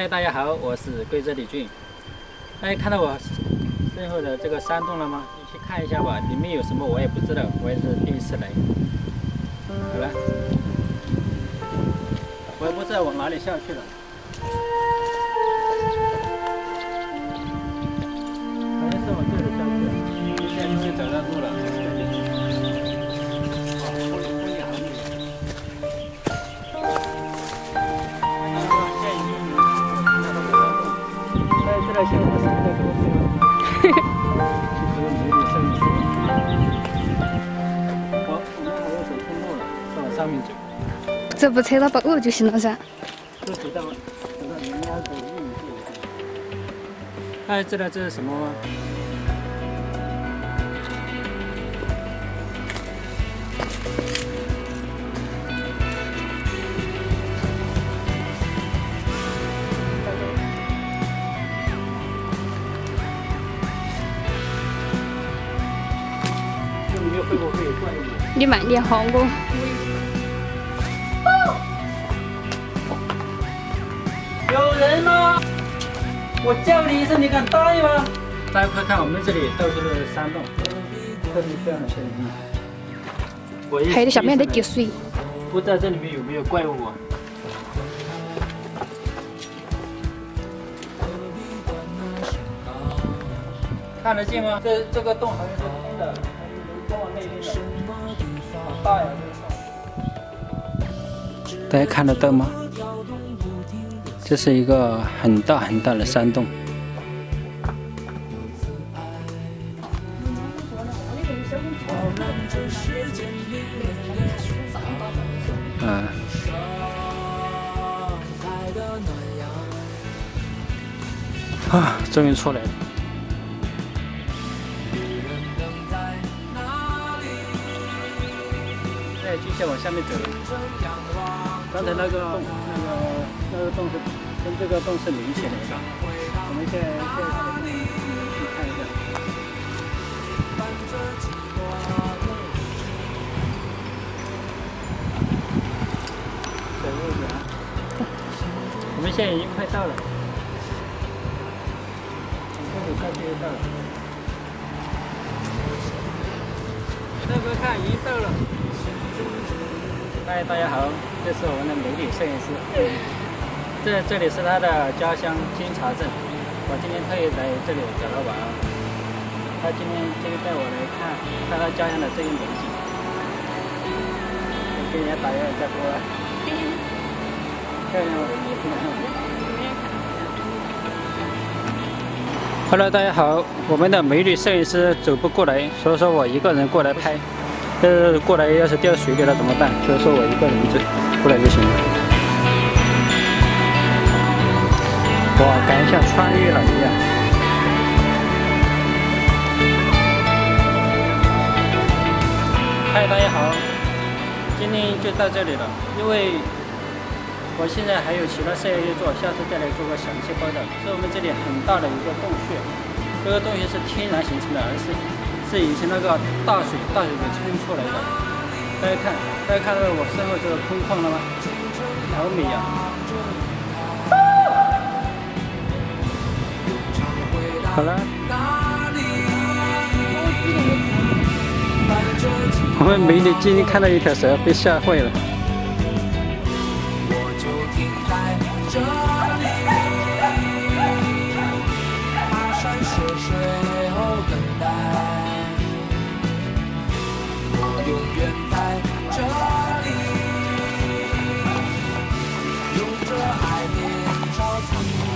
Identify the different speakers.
Speaker 1: 嗨，大家好，我是贵州李俊。大家看到我身后的这个山洞了吗？你去看一下吧，里面有什么我也不知道，我也是第一次来。好了，我也不知道往哪里下去了。好，我们还要走通路了，往上面走。
Speaker 2: 这部车到北路就行了噻。
Speaker 1: 这走到，走到人家走玉米地大家知道这是什么吗？
Speaker 2: 你慢点好，我。
Speaker 1: 有人吗？我叫你一声，你敢答应吗？大家快看，我们这里到处都是山洞，特别漂亮的风景。
Speaker 2: 还有下面在滴水。
Speaker 1: 不知道这里面有没有怪物啊？看得见吗？这这个洞好像是空的，大呀！大家看得到吗？这是一个很大很大的山洞。嗯。啊，终于出来了。再继续往下面走。刚才那个洞，那个那个洞是跟这个洞是连起来的。我们现在现在去看一下。走路远。我们现在已经快到了。这里快就到了。大哥看，已经到了。嗨，大家好，这是我们的美女摄影师。这这里是他的家乡金茶镇，我今天特意来这里找他玩。他今天今天带我来看看他家乡的这一美景。给人家打一下招呼。漂亮吗？Hello，大家好，我们的美女摄影师走不过来，所以说我一个人过来拍。这过来要是掉水里了怎么办？所以说我一个人就过来就行了。哇，感觉像穿越了一样。嗨，大家好，今天就到这里了，因为我现在还有其他事业要做，下次再来做个详细报道。是我们这里很大的一个洞穴，这个洞穴是天然形成的，而是。是以前那个大水，大水给冲出来的。大家看，大家看到我身后这个空旷了吗？好美呀！好了，我们美女今天看到一条蛇，被吓坏了。Thank you.